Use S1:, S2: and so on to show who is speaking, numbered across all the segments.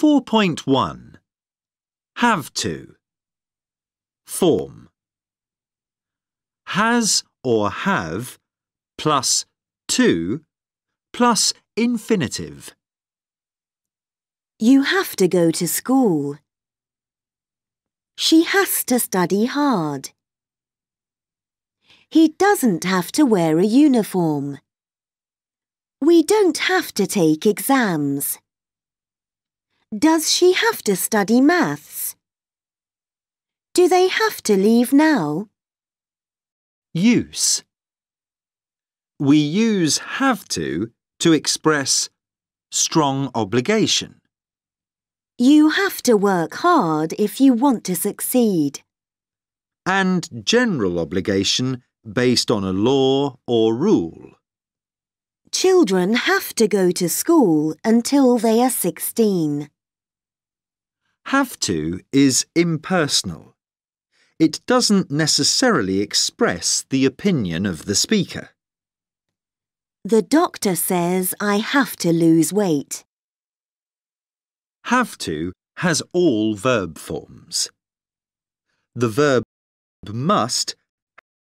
S1: 4.1 Have to Form Has or have plus to plus infinitive.
S2: You have to go to school. She has to study hard. He doesn't have to wear a uniform. We don't have to take exams. Does she have to study maths? Do they have to leave now?
S1: Use We use have to to express strong obligation.
S2: You have to work hard if you want to succeed.
S1: and general obligation based on a law or rule.
S2: Children have to go to school until they are 16.
S1: Have to is impersonal. It doesn't necessarily express the opinion of the speaker.
S2: The doctor says I have to lose weight.
S1: Have to has all verb forms. The verb must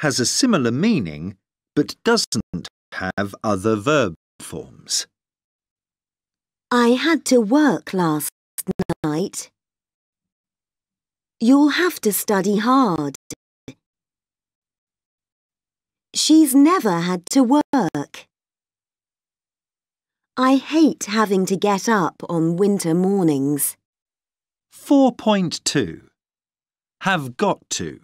S1: has a similar meaning but doesn't have other verb forms.
S2: I had to work last night. You'll have to study hard. She's never had to work. I hate having to get up on winter mornings.
S1: 4.2 Have got to.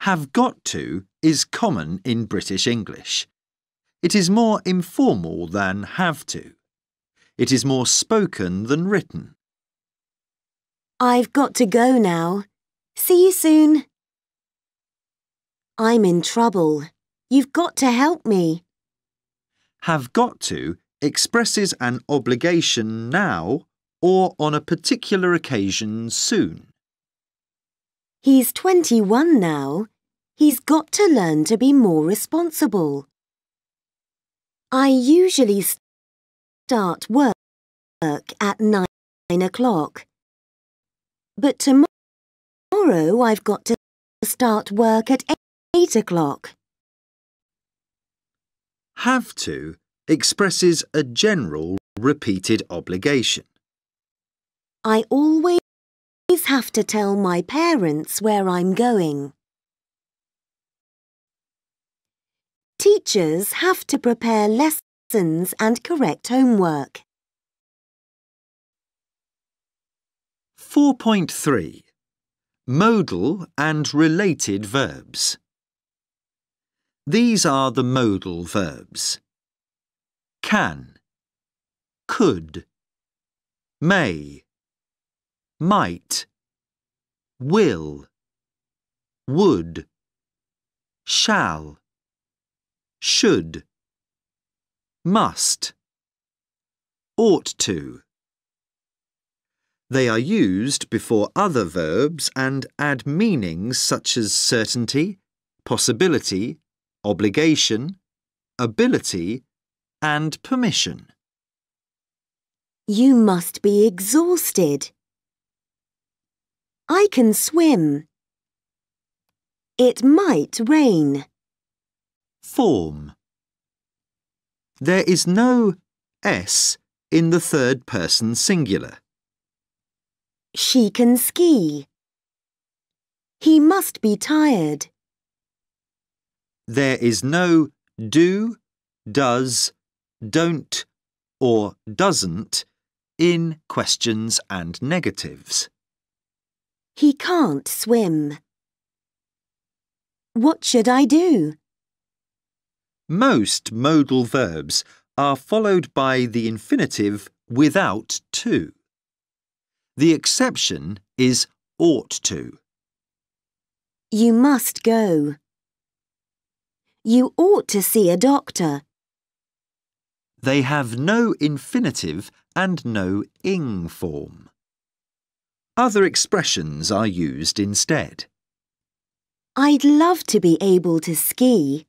S1: Have got to is common in British English. It is more informal than have to. It is more spoken than written.
S2: I've got to go now. See you soon. I'm in trouble. You've got to help me.
S1: Have got to expresses an obligation now or on a particular occasion soon.
S2: He's 21 now. He's got to learn to be more responsible. I usually start work at 9 o'clock. But tomorrow I've got to start work at 8 o'clock.
S1: Have to expresses a general repeated obligation.
S2: I always have to tell my parents where I'm going. Teachers have to prepare lessons and correct homework.
S1: 4.3 Modal and related verbs. These are the modal verbs. Can, could, may, might, will, would, shall, should, must, ought to. They are used before other verbs and add meanings such as certainty, possibility, obligation, ability, and permission.
S2: You must be exhausted. I can swim. It might rain.
S1: Form. There is no S in the third person singular.
S2: She can ski. He must be tired.
S1: There is no do, does, don't, or doesn't in questions and negatives.
S2: He can't swim. What should I do?
S1: Most modal verbs are followed by the infinitive without to. The exception is ought to.
S2: You must go. You ought to see a doctor.
S1: They have no infinitive and no ing form. Other expressions are used instead.
S2: I'd love to be able to ski.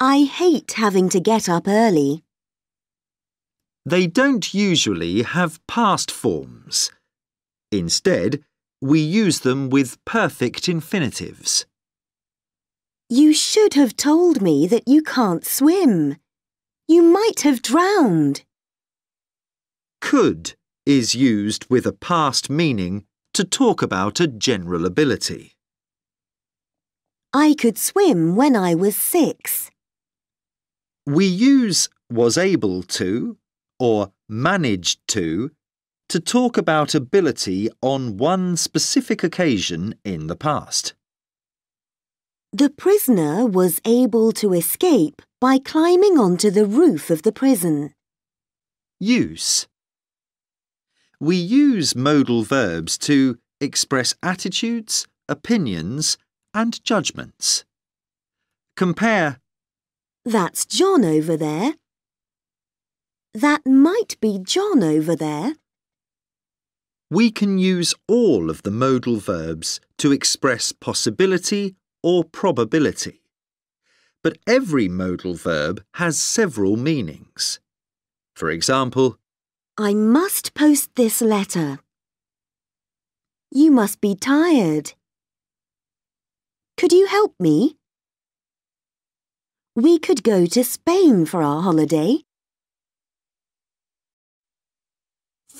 S2: I hate having to get up early.
S1: They don't usually have past forms. Instead, we use them with perfect infinitives.
S2: You should have told me that you can't swim. You might have drowned.
S1: Could is used with a past meaning to talk about a general ability.
S2: I could swim when I was six.
S1: We use was able to or managed to to talk about ability on one specific occasion in the past.
S2: The prisoner was able to escape by climbing onto the roof of the prison.
S1: Use. We use modal verbs to express attitudes, opinions, and judgments. Compare
S2: That's John over there. That might be John over there.
S1: We can use all of the modal verbs to express possibility or probability. But every modal verb has several meanings. For example,
S2: I must post this letter. You must be tired. Could you help me? We could go to Spain for our holiday.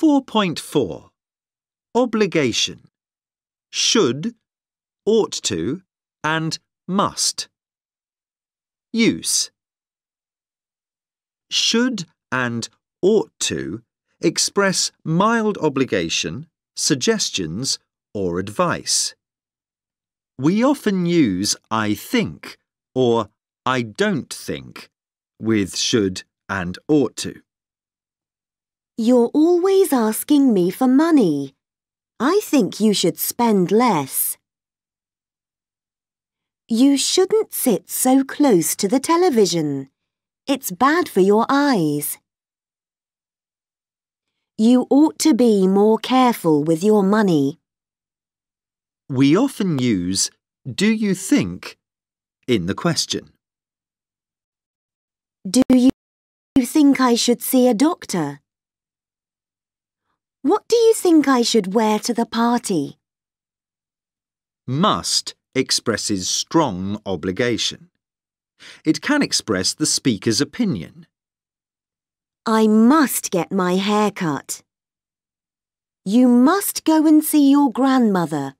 S1: 4.4 Obligation Should, ought to, and must. Use Should and ought to express mild obligation, suggestions, or advice. We often use I think or I don't think with should and ought to.
S2: You're always asking me for money. I think you should spend less. You shouldn't sit so close to the television. It's bad for your eyes. You ought to be more careful with your money.
S1: We often use do you think in the question.
S2: Do you think I should see a doctor? What do you think I should wear to the party?
S1: Must expresses strong obligation. It can express the speaker's opinion.
S2: I must get my hair cut. You must go and see your grandmother.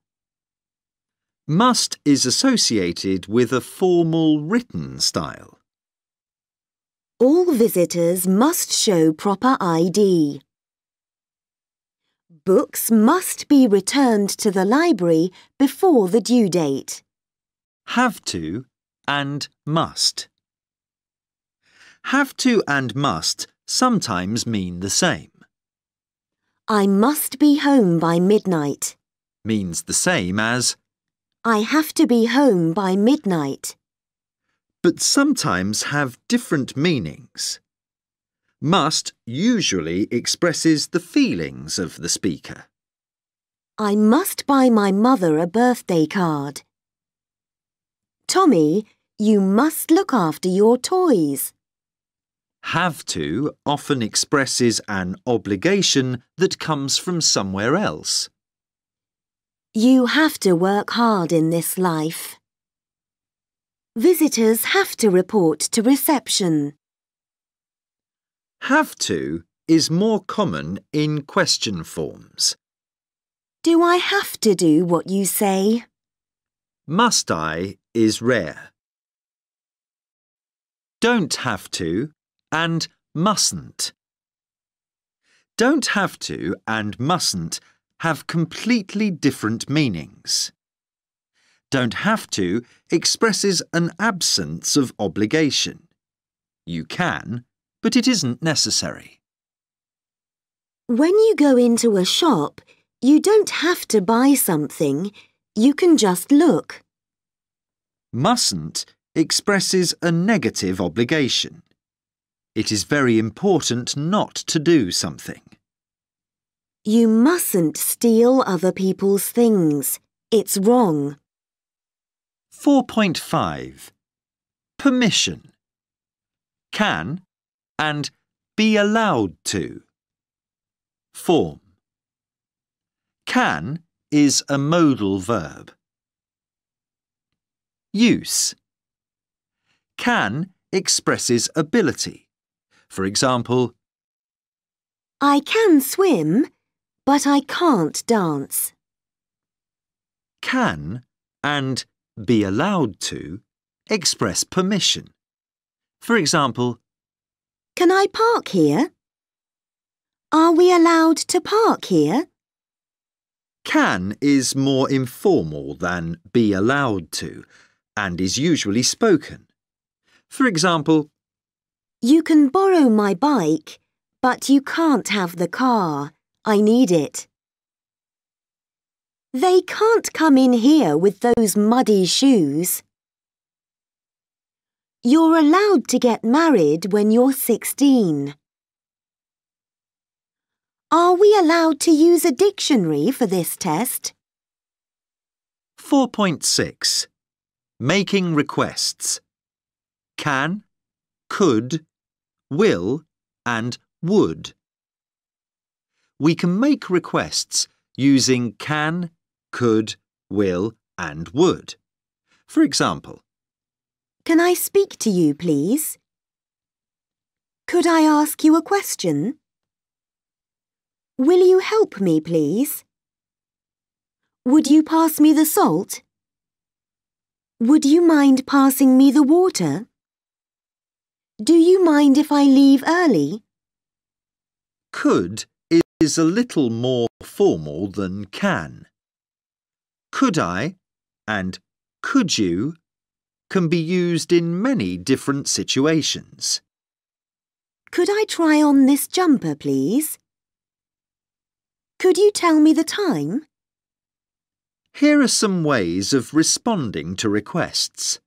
S1: Must is associated with a formal written style.
S2: All visitors must show proper ID. Books must be returned to the library before the due date.
S1: Have to and must. Have to and must sometimes mean the same.
S2: I must be home by midnight.
S1: Means the same as
S2: I have to be home by midnight.
S1: but sometimes have different meanings. Must usually expresses the feelings of the speaker.
S2: I must buy my mother a birthday card. Tommy, you must look after your toys.
S1: Have to often expresses an obligation that comes from somewhere else.
S2: You have to work hard in this life. Visitors have to report to reception.
S1: Have to is more common in question forms.
S2: Do I have to do what you say?
S1: Must I is rare. Don't have to and mustn't. Don't have to and mustn't have completely different meanings. Don't have to expresses an absence of obligation. You can, but it isn't necessary.
S2: When you go into a shop, you don't have to buy something. You can just look.
S1: Mustn't expresses a negative obligation. It is very important not to do something.
S2: You mustn't steal other people's things. It's wrong.
S1: 4.5 Permission Can and be allowed to. Form Can is a modal verb. Use Can expresses ability. For example,
S2: I can swim, but I can't dance.
S1: can and be allowed to express permission. For example,
S2: Can I park here? Are we allowed to park here?
S1: can is more informal than be allowed to and is usually spoken. For example,
S2: You can borrow my bike, but you can't have the car. I need it. They can't come in here with those muddy shoes. You're allowed to get married when you're 16. Are we allowed to use a dictionary for this test?
S1: 4.6 Making requests. Can, could, will, and would. We can make requests using can, could, will, and would. For example,
S2: Can I speak to you, please? Could I ask you a question? Will you help me, please? Would you pass me the salt? Would you mind passing me the water? Do you mind if I leave early?
S1: could is a little more formal than can. Could I and could you can be used in many different situations.
S2: Could I try on this jumper, please? Could you tell me the time?
S1: Here are some ways of responding to requests.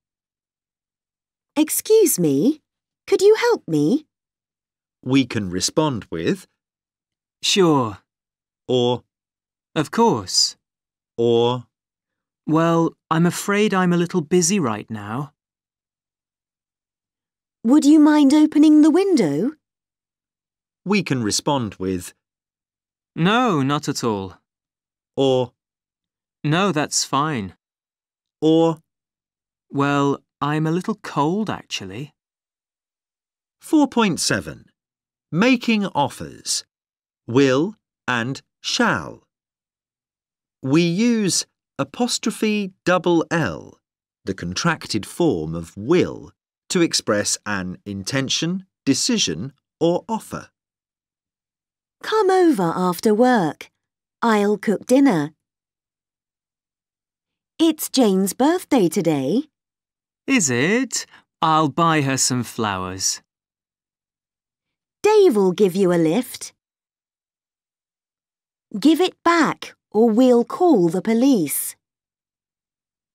S2: Excuse me, could you help me?
S1: We can respond with
S3: Sure,
S1: or,
S3: of course.
S1: or,
S3: Well, I'm afraid I'm a little busy right now.
S2: Would you mind opening the window?
S1: we can respond with
S3: No, not at all.
S1: or,
S3: No, that's fine.
S1: or.
S3: Well, I'm a little cold actually.
S1: 4.7 Making offers. Will and shall. We use apostrophe double L, the contracted form of will, to express an intention, decision, or offer.
S2: Come over after work. I'll cook dinner. It's Jane's birthday today.
S3: Is it? I'll buy her some flowers.
S2: Dave'll give you a lift. Give it back or we'll call the police.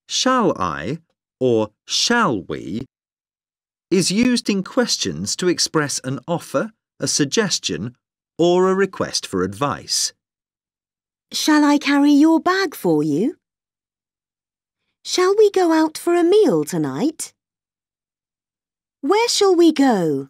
S1: Shall I or shall we is used in questions to express an offer, a suggestion, or a request for advice.
S2: Shall I carry your bag for you? Shall we go out for a meal tonight? Where shall we go?